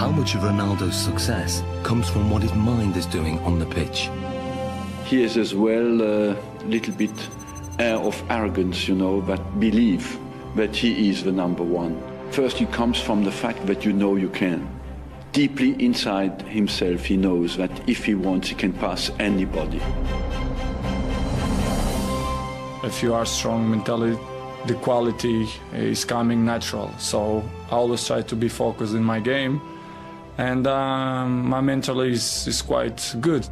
How much of Ronaldo's success comes from what his mind is doing on the pitch? He is as well a little bit air of arrogance, you know, but believe that he is the number one. First, it comes from the fact that you know you can. Deeply inside himself, he knows that if he wants, he can pass anybody. If you are strong mentally, the quality is coming natural. So I always try to be focused in my game, and um, my mental is, is quite good.